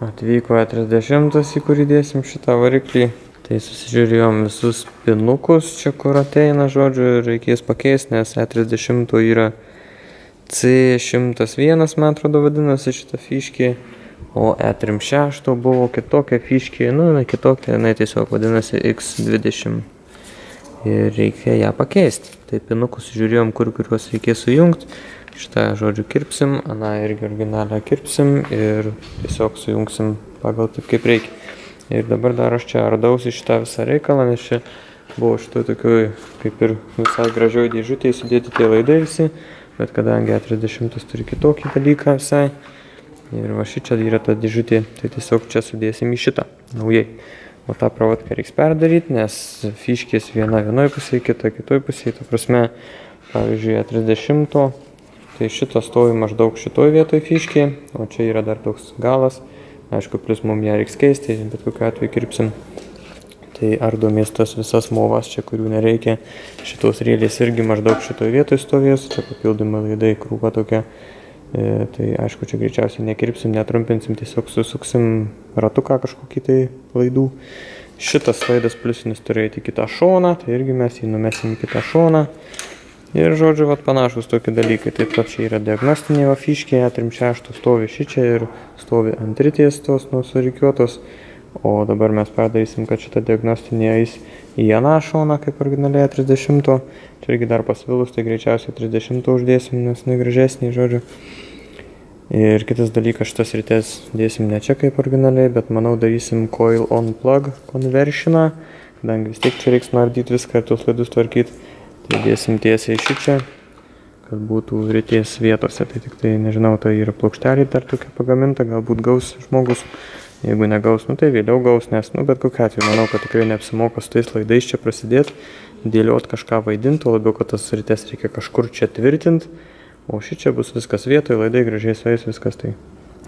Atvyko E30, į kurį dėsim šitą variklį. Tai susižiūrėjom visus pinukus čia, kur ateina, žodžiu, reikės pakeisti, nes E30 yra C101, man atrodo, vadinasi šitą fiškį. O E36 buvo kitokia fiškė, nu, ne kitokia, jinai tiesiog vadinasi X20. Ir reikia ją pakeisti. Tai pinukus žiūrėjom, kur kuriuos reikės sujungti šitą žodžiu kirpsim, aną irgi originalią kirpsim ir tiesiog sujungsim pagal taip kaip reikia. Ir dabar dar aš čia ardausi šitą visą reikalą, nes čia buvo šitoj tokioj kaip ir visai gražioj dėžutėje sudėti tie laidai visi, bet kadangi A30 turi kitokį dalyką visai, ir va šičia yra ta dėžutė, tai tiesiog čia sudėsim į šitą naujai. O tą pravatką reiks perdaryti, nes fiškės viena vienoje pusėje, kita kitoje pusėje, ta prasme, pavyzdžiui, A30 Tai šitas stovi maždaug šitoj vietoj fiškė, o čia yra dar toks galas. Aišku, plus mums ją reiks keisti, bet kokiu atveju kirpsim. Tai ardomės tas visas movas čia, kurių nereikia. Šitos rėlės irgi maždaug šitoj vietoj stovės, čia papildomai laidai krūva tokia. E, tai aišku, čia greičiausiai nekirpsim, netrumpinsim, tiesiog susuksim ratuką kažkokį tai laidų. Šitas laidas pliusinis turėjo į kitą šoną, tai irgi mes jį numesim į kitą šoną. Ir žodžiu, vat, panašus tokie dalykai. Taip pat čia yra diagnostinė vafiškė, 36 stovi šičia ir stovi antritės tos nusurikiuotos. O dabar mes padarysim, kad šita diagnostinė eis į aną šoną, kaip originaliai 30. Čia irgi dar pasvilus, tai greičiausiai 30 uždėsim, nes negražesnį žodžiu. Ir kitas dalykas, šitas rytės dėsim ne čia kaip originaliai, bet manau darysim coil on plug conversioną, kadangi vis tiek čia reiks nardyti viską ir tuos laidus tvarkyti. Įdėsim tiesiai šičia, kad būtų ryties vietose. Tai tik tai, nežinau, tai yra plokštelė dar tokia pagaminta, galbūt gaus žmogus. Jeigu negaus, nu tai vėliau gaus, nes, nu bet kokia atveju, manau, kad tikrai neapsimoka su tais laidais čia prasidėti, dėliot kažką vaidinti, labiau, kad tas rytes reikia kažkur čia tvirtinti, o ši čia bus viskas vietoje, laidai gražiai sveis, viskas tai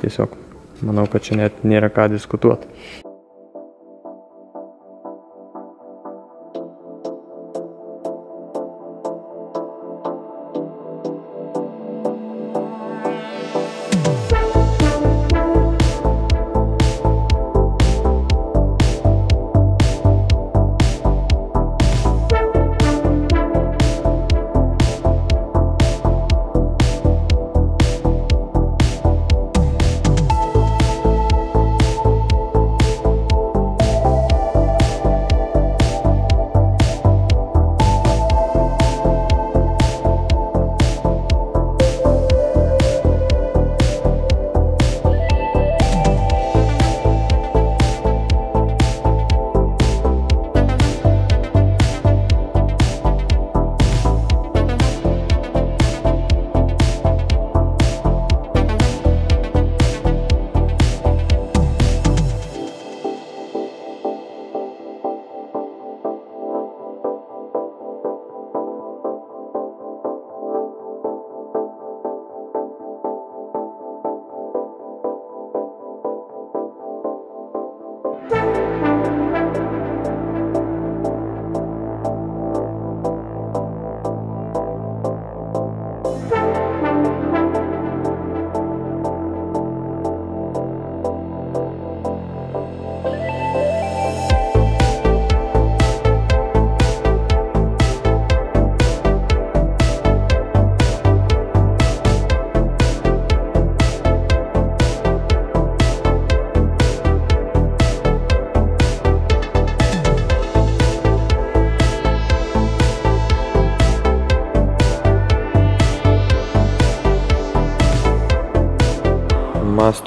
tiesiog, manau, kad čia net nėra ką diskutuoti.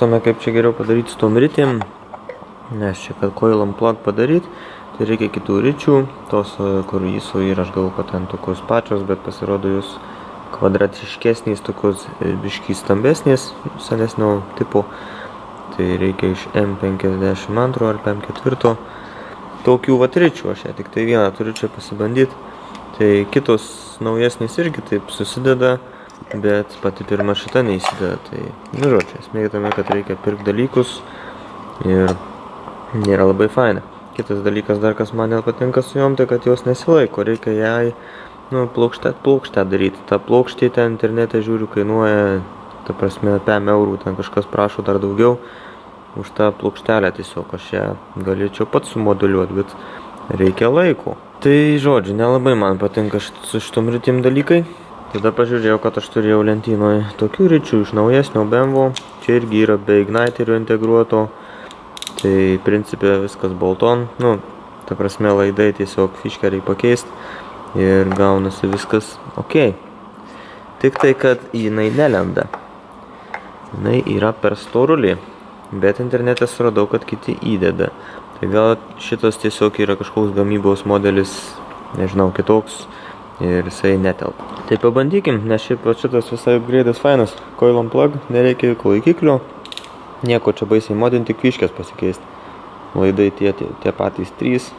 Mąstome, kaip čia geriau padaryti su tom ritėm, nes čia, kad coil unplug padaryti, tai reikia kitų ričių, tos, kur ISO yra, aš galvoju, kad ten tokios pačios, bet pasirodo jūs kvadratiškesnės, tokios e, biškiai stambesnės, senesnio tipo, tai reikia iš M52 ar M4 tokių vatričių, aš ją tik tai vieną turiu čia pasibandyti, tai kitos naujesnės irgi taip susideda, bet pati pirma šita neįsideda. Tai, nu, žodžiu, esmė tame, kad reikia pirkti dalykus ir nėra labai faina. Kitas dalykas dar, kas man nepatinka su jom, tai kad jos nesilaiko, reikia jai, nu, plokštę, plokštę daryti. Ta plokštė ten internete žiūriu kainuoja, ta prasme, 5 eurų, ten kažkas prašo dar daugiau. už tą plokštelę tiesiog aš ją galėčiau pats sumoduliuoti, bet reikia laiko. Tai žodžiu, nelabai man patinka su šitom rytim dalykai. Tada pažiūrėjau, kad aš turėjau lentynoje tokių ryčių iš naujesnio BMW. Čia irgi yra be igniterio integruoto. Tai principė viskas bolton. Nu, ta prasme laidai tiesiog fiškeriai pakeisti. Ir gaunasi viskas ok. Tik tai, kad jinai nelenda. Jinai yra per storulį bet internete suradau, kad kiti įdeda. Tai gal šitas tiesiog yra kažkoks gamybos modelis, nežinau, kitoks ir jisai netelpa. Tai pabandykim, nes šiaip šitas visai upgrade'as fainas. Coil on plug, nereikia jokių laikiklių, nieko čia baisiai modinti, tik fiškės pasikeisti. Laidai tie, tie, tie patys trys.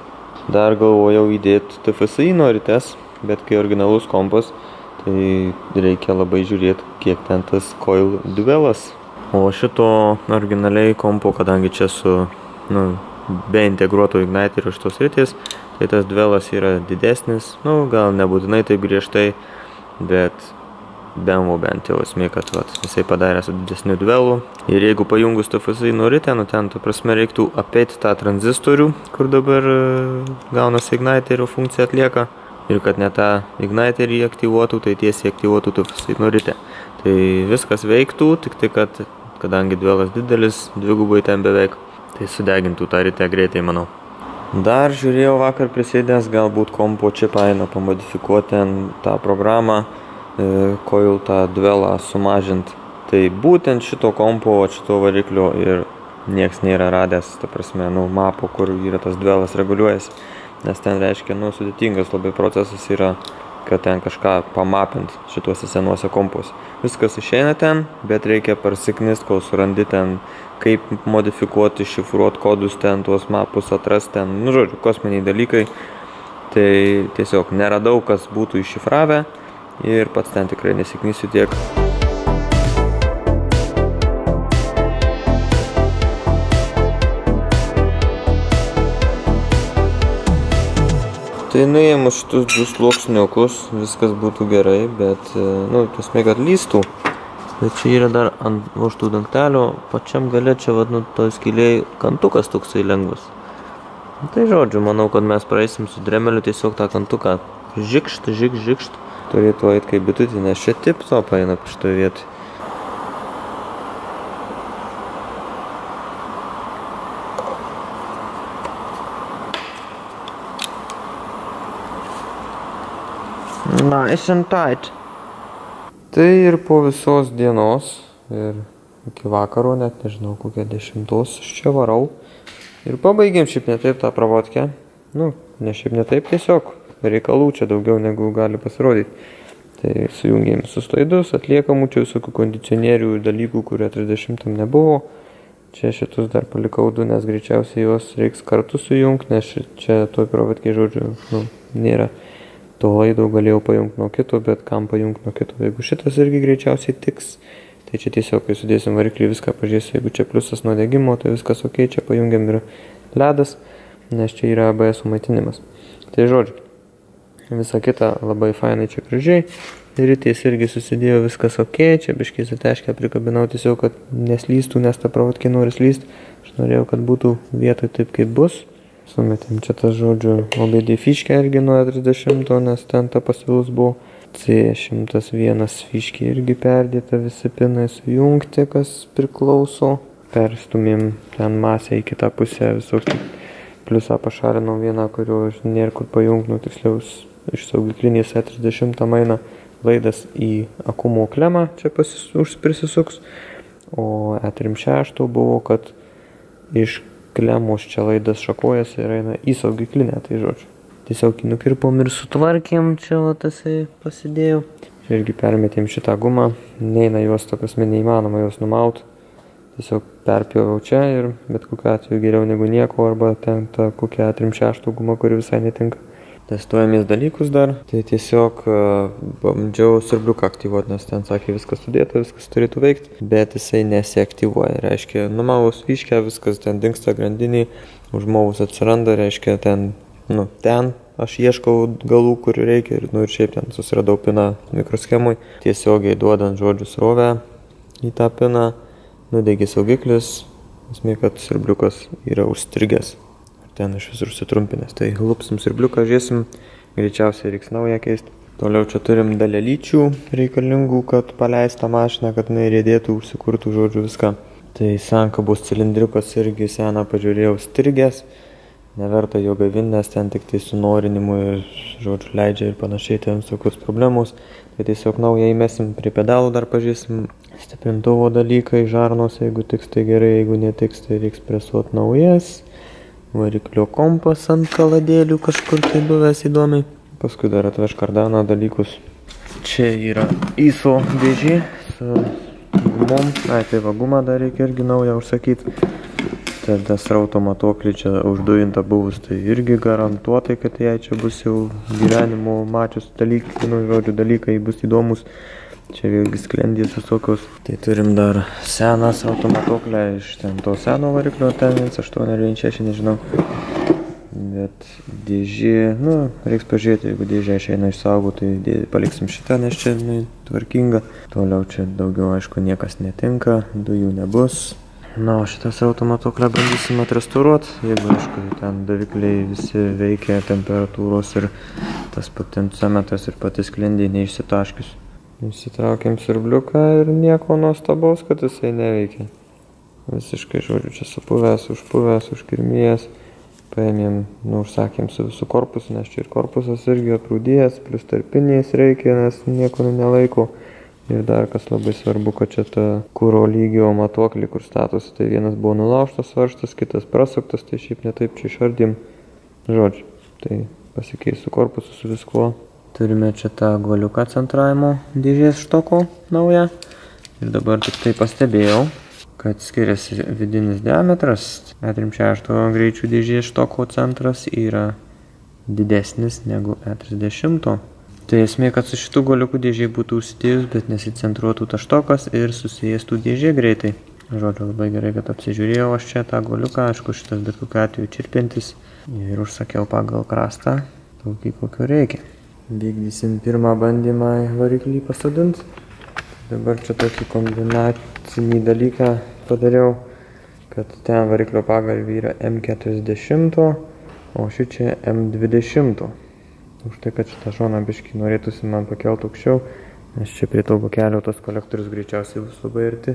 Dar galvojau įdėti TFSI norites, bet kai originalus kompas, tai reikia labai žiūrėti, kiek ten tas coil duelas O šito originaliai kompo, kadangi čia su nu, be integruoto igniterio šitos rytis, tai tas dvelas yra didesnis, nu gal nebūtinai taip griežtai, bet BMW bent jau esmė, kad vat, jisai padarė su didesniu dvelu. Ir jeigu pajungus TFSI nuritę, nu ten, ta prasme, reiktų apeiti tą tranzistorių, kur dabar e, gaunasi igniterio funkcija atlieka. Ir kad ne tą igniterį aktyvuotų, tai tiesiai aktyvuotų TFSI nuritę. Tai viskas veiktų, tik tai, kad kadangi duelas didelis, dvigubai ten beveik, tai sudegintų tą ryte greitai, manau. Dar žiūrėjau vakar prisėdęs, galbūt kompo čipą eina pamodifikuoti tą programą, e, coil tą duelą sumažinti. Tai būtent šito kompo, šito variklio ir nieks nėra radęs, ta prasme, nu, mapo, kur yra tas duelas reguliuojasi. Nes ten reiškia, nu, sudėtingas labai procesas yra kad ten kažką pamapint šituose senuose kompuose. Viskas išeina ten, bet reikia parsiknist, kol surandi ten, kaip modifikuoti, šifruoti kodus ten, tuos mapus atrasti ten, nu žodžiu, kosminiai dalykai. Tai tiesiog neradau, kas būtų iššifravę ir pats ten tikrai nesiknysiu tiek. Tai nuėmus šitus du sluoksniukus viskas būtų gerai, bet, e, nu, tasme, kad lystų. Bet čia yra dar ant voštų dangtelio, pačiam gale čia, vad, nu, to skiliai kantukas toksai lengvas. Tai žodžiu, manau, kad mes praeisim su dremeliu tiesiog tą kantuką žikšt, žikšt, žikšt. Turėtų eit kaip bitutė, nes čia tip to paina šitoje vietoje. Nice and tight. Tai ir po visos dienos ir iki vakaro, net nežinau, kokią dešimtos aš čia varau. Ir pabaigėm šiaip netaip tą pravodkę. Nu, ne šiaip netaip tiesiog. Reikalų čia daugiau negu gali pasirodyti. Tai sujungėm sustaidus, atliekamų čia visokių kondicionierių dalykų, kurie 30 nebuvo. Čia šitus dar palikau du, nes greičiausiai juos reiks kartu sujungti, nes čia toj pravatkiai žodžiu, nu, nėra to laido galėjau pajungti nuo kito, bet kam pajungti nuo kito. Jeigu šitas irgi greičiausiai tiks, tai čia tiesiog, kai sudėsim variklį, viską pažiūrėsiu, jeigu čia pliusas nuo degimo, tai viskas ok, čia pajungiam ir ledas, nes čia yra ABS maitinimas. Tai žodžiu, visa kita labai fainai čia gražiai. Rytais irgi susidėjo viskas ok, čia biškai zateškę prikabinau tiesiog, kad neslystų, nes ta pravatkiai nori slyst. Aš norėjau, kad būtų vietoj taip, kaip bus. Sumetėm čia tas žodžiu OBD fiškę irgi nuo 30, nes ten ta pasilus buvo. C101 fiškė irgi perdėta visi pinai sujungti, kas priklauso. Perstumėm ten masę į kitą pusę visokių. Pliusą pašarinau vieną, kurio nėra kur pajungti, nu tiksliau iš saugiklinės E30 maina laidas į akumo klemą, čia pasis, prisisuks. O E36 buvo, kad iš klemos čia laidas šakojasi ir eina į saugiklinę, tai žodžiu. Tiesiog nukirpom ir sutvarkėm, čia va tasai pasidėjau. Čia irgi permetėm šitą gumą, neina juos, tokios neįmanoma juos numaut. Tiesiog perpjoviau čia ir bet kokiu atveju geriau negu nieko, arba ten ta kokia 36 guma, kuri visai netinka testuojamės dalykus dar, tai tiesiog e, bandžiau siurbliuką aktyvuoti, nes ten sakė viskas sudėta, viskas turėtų veikti, bet jisai nesiaktyvuoja. Reiškia, numavus vyškę, viskas ten dinksta grandiniai, užmovus atsiranda, reiškia, ten, nu, ten aš ieškau galų, kurių reikia ir, nu, ir šiaip ten susiradau piną mikroschemui, tiesiogiai duodant žodžių srovę į tą piną, nudegi saugiklis, Esmė, kad sirbliukas yra užstrigęs. Ten iš visur sutrumpinęs. Tai lupsim sirbliuką, žiūrėsim, greičiausiai reiks naują keisti. Toliau čia turim dalelyčių reikalingų, kad paleista mašina, kad jinai rėdėtų, užsikurtų, žodžiu, viską. Tai sankabos cilindriukas irgi seną pažiūrėjau strigęs neverta jo gaivint, nes ten tik tai su norinimu ir, žodžiu, leidžia ir panašiai ten visokios problemos. Tai tiesiog naują įmesim prie pedalų, dar pažiūrėsim stiprintuvo dalykai, žarnos, jeigu tiks tai gerai, jeigu netiks tai reiks presuot naujas. Variklio kompas ant kaladėlių kažkur tai buvęs įdomiai. Paskui dar atveš kardano dalykus. Čia yra ISO dėžė su gumom. Ai, tai va gumą dar reikia irgi naują užsakyti tada srauto matuoklį čia uždujinta buvus, tai irgi garantuotai, kad jai čia bus jau gyvenimo mačius dalykai, nu, žodžiu, dalykai bus įdomus. Čia vėlgi sklendys visokios. Tai turim dar seną srauto matuoklę iš ten to seno variklio, ten 1.896, nežinau. Bet dėžė, nu, reiks pažiūrėti, jeigu dėžė išeina iš saugų, tai dė, paliksim šitą, nes čia nu, tvarkinga. Toliau čia daugiau, aišku, niekas netinka, dujų nebus. Na, o šitą srauto matuoklę bandysim atrestauruoti, jeigu aišku, ten davikliai visi veikia temperatūros ir tas potenciometras ir pati sklendė neišsitaškius. Įsitraukėm sirbliuką ir nieko nuostabaus, kad jisai neveikia. Visiškai, žodžiu, čia supuvęs, užpuvęs, užkirmijęs. Paėmėm, nu, užsakėm su visų korpusu, nes čia ir korpusas irgi aprūdėjęs, plus tarpiniais reikia, nes nieko nelaiko. Ir dar kas labai svarbu, kad čia ta kūro lygio matuoklį, kur statosi, tai vienas buvo nulaužtas varžtas, kitas prasuktas, tai šiaip netaip čia išardėm žodžiu. Tai pasikeisiu korpusu su viskuo. Turime čia tą guoliuką centravimo dėžės štoko naują. Ir dabar tik tai pastebėjau, kad skiriasi vidinis diametras. 36 greičių dėžės štoko centras yra didesnis negu E30. Tai esmė, kad su šitų goliukų dėžiai būtų užsidėjus, bet nesicentruotų taštokas ir susijęstų dėžė greitai. Žodžiu, labai gerai, kad apsižiūrėjau aš čia tą goliuką, aišku, šitas bet kokiu atveju čirpintis ir užsakiau pagal krastą, tokį kokio reikia. Vykdysim pirmą bandymą variklį pasodint. Dabar čia tokį kombinacinį dalyką padariau, kad ten variklio pagalvį yra M40, o ši čia M20 už tai, kad šitą šoną biškį norėtųsi man pakelt aukščiau, nes čia prie to bokelio tas kolektorius greičiausiai bus labai arti.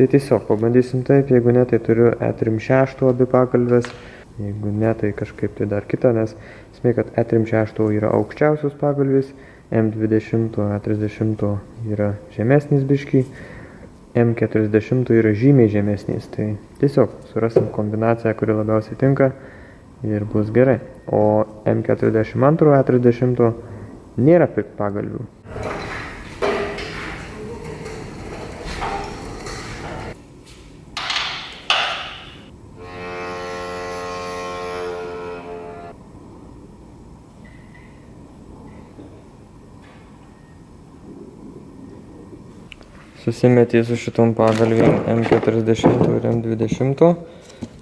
Tai tiesiog pabandysim taip, jeigu ne, tai turiu E36 abi pakalbės, jeigu ne, tai kažkaip tai dar kitą, nes esmė, kad E36 yra aukščiausios pagalbės, M20, E30 yra žemesnis biškį, M40 yra žymiai žemesnis, tai tiesiog surasim kombinaciją, kuri labiausiai tinka ir bus gerai. O M42 E30 nėra pagalvių. Susimetė su šitom pagalvėm M40 ir M20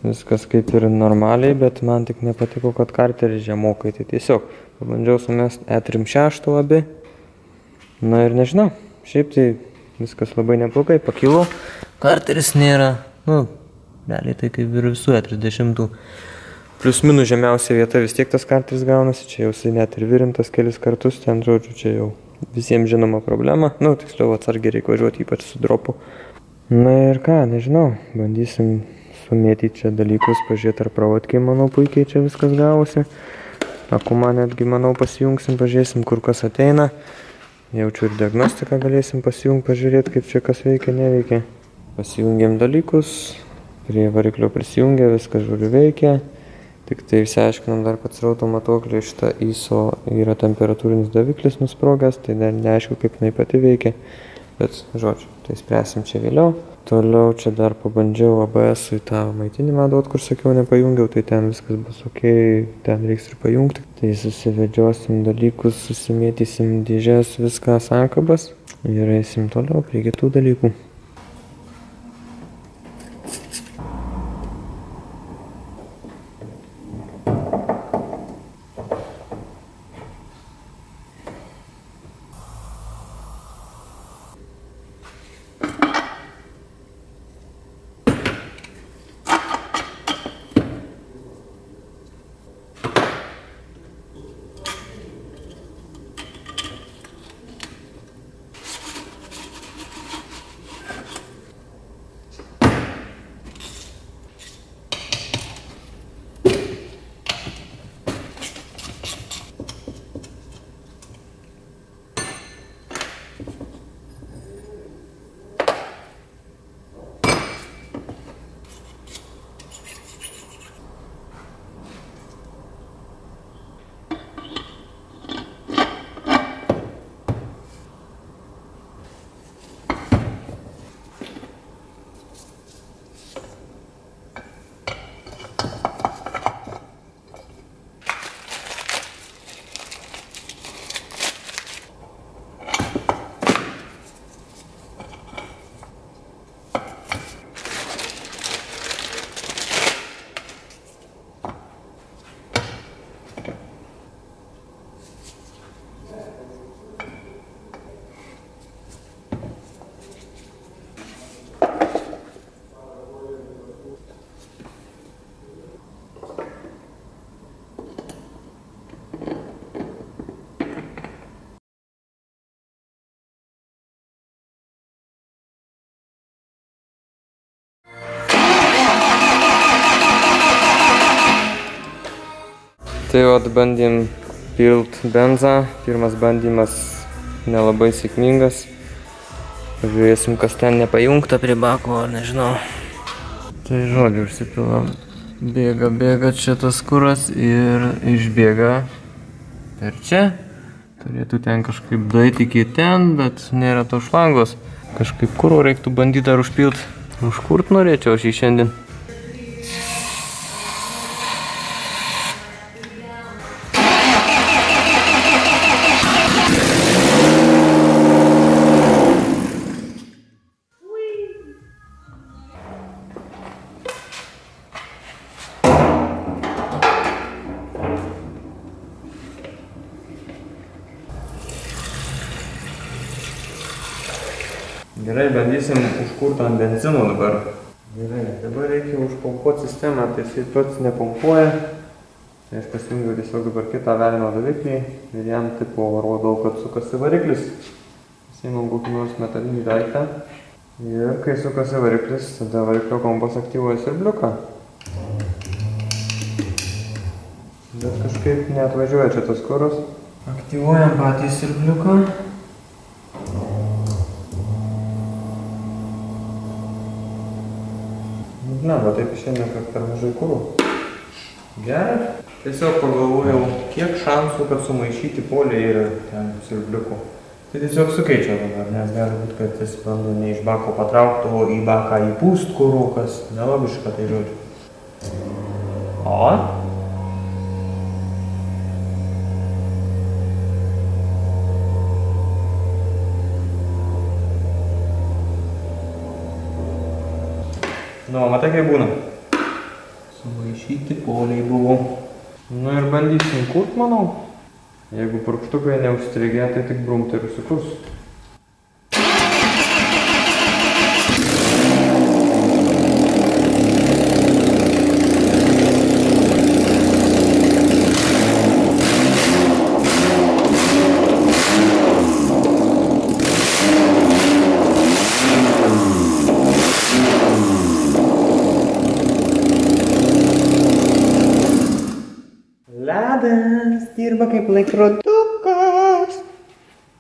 viskas kaip ir normaliai, bet man tik nepatiko, kad karteris žemokai. Tai tiesiog pabandžiau sumest E36 abi. Na ir nežinau, šiaip tai viskas labai neblogai, pakilo. Karteris nėra, nu, realiai tai kaip ir visų E30. Plius minus žemiausia vieta vis tiek tas karteris gaunasi, čia jau jisai net ir virintas kelis kartus, ten žodžiu, čia jau visiems žinoma problema, nu, tiksliau atsargiai reikia važiuoti, ypač su dropu. Na ir ką, nežinau, bandysim sumėtyti čia dalykus, pažiūrėti ar pravodkiai, manau, puikiai čia viskas gavosi. Akumą netgi, manau, pasijungsim, pažiūrėsim, kur kas ateina. Jaučiu ir diagnostiką galėsim pasijungti, pažiūrėti, kaip čia kas veikia, neveikia. Pasijungiam dalykus, prie variklio prisijungia, viskas žiūriu veikia. Tik tai išsiaiškinam dar, kad srauto matuoklė šitą ISO yra temperatūrinis daviklis nusprogęs, tai dar neaišku, kaip jinai pati veikia. Bet, žodžiu, tai spręsim čia vėliau. Toliau čia dar pabandžiau ABS-ui tą maitinimą duot, kur sakiau nepajungiau, tai ten viskas bus ok, ten reiks ir pajungti. Tai susivedžiosim dalykus, susimėtysim dėžės, viską sankabas ir eisim toliau prie kitų dalykų. Tai vat bandėm pilt benzą. Pirmas bandymas nelabai sėkmingas. Pažiūrėsim, kas ten nepajungta prie bako, ar nežinau. Tai žodžiu, užsipilam. Bėga, bėga čia tas kuras ir išbėga per čia. Turėtų ten kažkaip daiti iki ten, bet nėra to šlangos. Kažkaip kuro reiktų bandyti dar užpilt. Užkurt norėčiau aš jį šiandien. Ant benzino dabar. Gerai, dabar reikia užpumpuoti sistemą, tai jisai pats nepumpuoja. Tai aš pasijungiu tiesiog dabar kitą velnio daviklį ir jam tipo rodau, kad sukasi variklis. Pasiimam kokį nors metalinį daiktą. Ir kai sukasi variklis, tada variklio kompas aktyvuoja siurbliuką. Bet kažkaip neatvažiuoja čia tas kuras. Aktyvuojam patį siurbliuką. Na, bet taip išeina, kad per mažai kūrų. Gerai. Tiesiog pagalvojau, kiek šansų, kad sumaišyti polį ir ten siurbliukų. Tai tiesiog sukeičiau dabar, nes gali būti, kad jis bando ne iš bako patraukti, o į baką įpūst kūrų, kas nelogiška, tai žodžiu. O? Nu, matai kaip būna. Sumaišyti poliai buvo. Nu ir bandysim kurt, manau. Jeigu purkštukai neužstrigė, tai tik brumti ir sukurs. Ledas dirba kaip laikrodukas.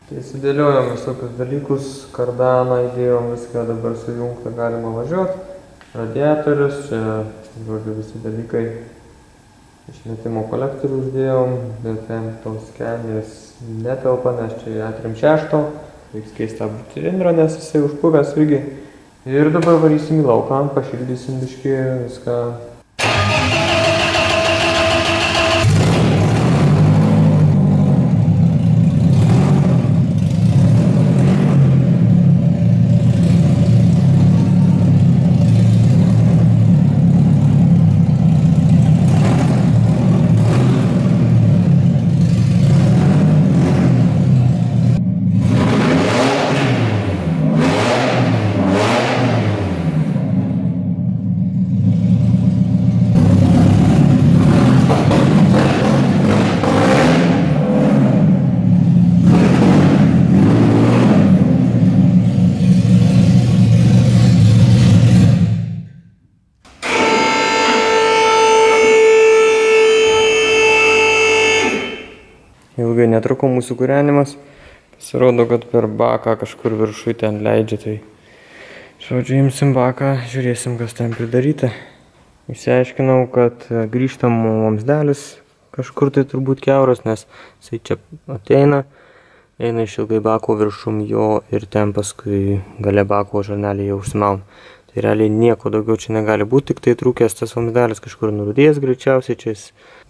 Tai sudėliojom visokius dalykus, kardaną įdėjom, viską dabar sujungta, galima važiuoti. Radiatorius, čia, žodžiu, visi dalykai. Išmetimo kolektorių uždėjom, bet ten tos kelnės netelpa, nes čia A36. Reiks keisti tą cilindrą, nes jisai užpuvęs irgi. Ir dabar varysim į lauką, pašildysim biškį, viską Ilgai netruko mūsų kūrenimas. Pasirodo, kad per baką kažkur viršui ten leidžia. Tai žodžiu, imsim baką, žiūrėsim, kas ten pridaryta. Išsiaiškinau, kad grįžtamų vamsdelis kažkur tai turbūt keuras, nes jisai čia ateina, eina iš ilgai bako viršum jo ir ten paskui gale bako žarnelį jau užsimauna. Tai realiai nieko daugiau čia negali būti, tik tai trūkęs tas vamsdelis kažkur nurudėjęs greičiausiai čia.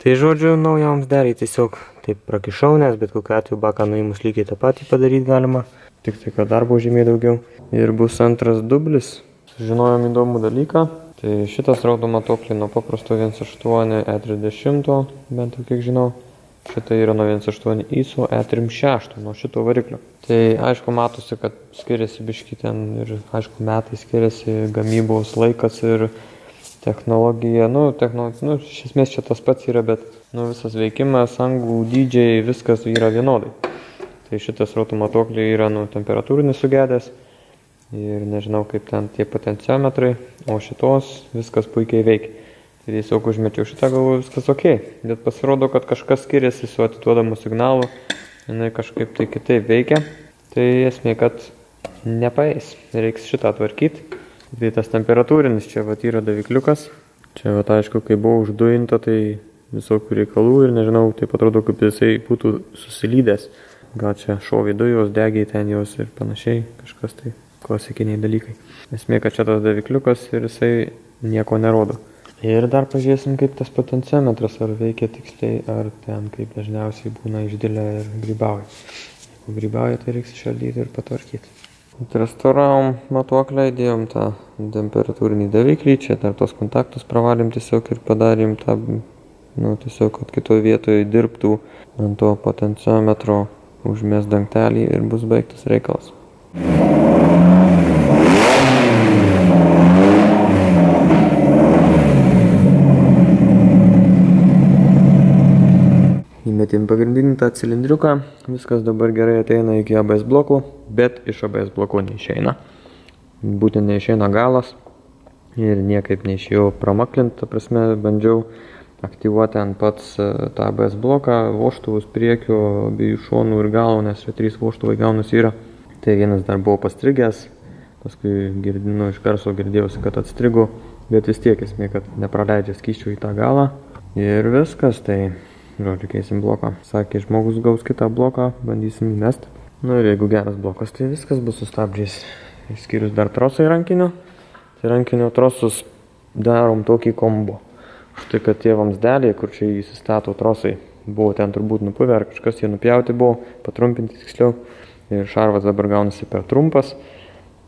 Tai žodžiu, naują vamsdelį tiesiog taip prakišau, nes bet kokiu atveju baką nuimus lygiai tą patį padaryti galima. Tik tai, kad darbo žymiai daugiau. Ir bus antras dublis. Sužinojom įdomų dalyką. Tai šitas raudo matuoklį nuo paprasto 1.8 E30, bent jau kiek žinau. Šitą yra nuo 1.8 ISO E36, nuo šito variklio. Tai aišku matosi, kad skiriasi biški ten ir aišku metai skiriasi, gamybos laikas ir technologija. Nu, technologija, nu, iš esmės čia tas pats yra, bet nu, visas veikimas, angų dydžiai, viskas yra vienodai. Tai šitas rautų matuokliai yra nu, temperatūrinis sugedęs ir nežinau kaip ten tie potenciometrai, o šitos viskas puikiai veikia. Ir tiesiog užmečiau šitą galvą, viskas ok. Bet pasirodo, kad kažkas skiriasi su atiduodamu signalu, jinai kažkaip tai kitaip veikia. Tai esmė, kad nepaeis, reiks šitą tvarkyti. Tai tas temperatūrinis čia vat yra davikliukas. Čia vat aišku, kai buvo užduinta, tai visokių reikalų ir nežinau, taip atrodo, kaip jisai būtų susilydęs. Gal čia šovė dujos, degiai ten jos ir panašiai, kažkas tai klasikiniai dalykai. Esmė, kad čia tas davikliukas ir jisai nieko nerodo. Ir dar pažiūrėsim, kaip tas potenciometras, ar veikia tiksliai, ar ten kaip dažniausiai būna išdėlę ir grybauja. Jeigu grybauja, tai reiks išardyti ir patvarkyti. Restauravom matuoklę, įdėjom tą temperatūrinį daviklį, čia dar tos kontaktus pravalėm tiesiog ir padarėm tą, nu, tiesiog, kad kitoje vietoje dirbtų ant to potenciometro užmės dangtelį ir bus baigtas reikalas. Įmetėm pagrindinį tą cilindriuką, viskas dabar gerai ateina iki ABS blokų, bet iš ABS blokų neišeina. Būtent neišeina galas ir niekaip neišėjau pramaklinti, ta prasme bandžiau aktyvuoti ant pats e, tą ABS bloką, voštuvus priekio, abiejų šonų ir galo, nes čia trys voštuvai gaunus yra. Tai vienas dar buvo pastrigęs, paskui girdinu iš garso girdėjausi, kad atstrigo, bet vis tiek esmė, kad nepraleidžia skyščių į tą galą. Ir viskas, tai, žodžiu, keisim bloką. Sakė, žmogus gaus kitą bloką, bandysim įmest. Nu ir jeigu geras blokas, tai viskas bus sustabdžiais. Išskyrus dar trosai rankinio. Tai rankinio trosus darom tokį kombo. Štai kad tie vamsdeliai, kur čia įsistato trosai, buvo ten turbūt nupuvę, ar kažkas jie nupjauti buvo, patrumpinti tiksliau. Ir šarvas dabar gaunasi per trumpas.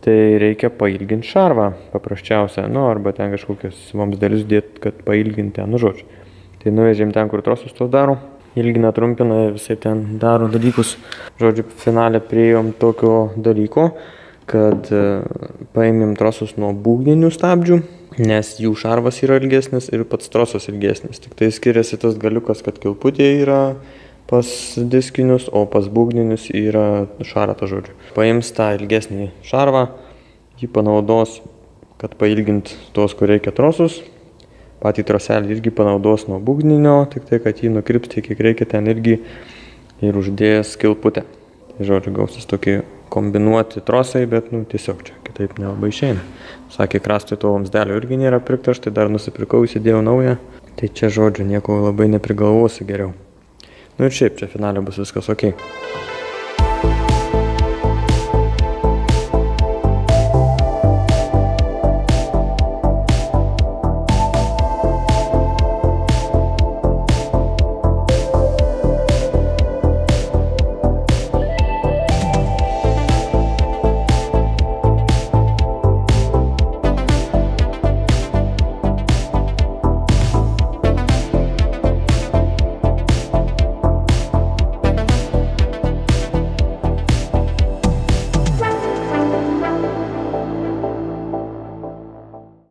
Tai reikia pailginti šarvą paprasčiausia, nu arba ten kažkokius vamsdelius dėti, kad pailginti, nu žodžiu. Tai nuvežėm ten, kur trosus tos daro, ilgina, trumpina visai ten daro dalykus. Žodžiu, finalė prieėjom tokio dalyko, kad e, paėmėm trosus nuo būgninių stabdžių, nes jų šarvas yra ilgesnis ir pats trosas ilgesnis. Tik tai skiriasi tas galiukas, kad kilputė yra pas diskinius, o pas būgninius yra šarata žodžiu. Paims tą ilgesnį šarvą, jį panaudos, kad pailgint tuos, kur reikia trosus. Patį troselį irgi panaudos nuo būgninio, tik tai, kad jį nukirpsti, kiek reikia ten irgi ir uždėjęs kilputę. Tai žodžiu, gausis tokie kombinuoti trosai, bet nu, tiesiog čia kitaip nelabai išeina. Sakė, krastui to vamsdelio irgi nėra pirkta, aš tai dar nusipirkau, įsidėjau naują. Tai čia žodžiu, nieko labai neprigalvosi geriau. Nu ir šiaip čia finale bus viskas ok.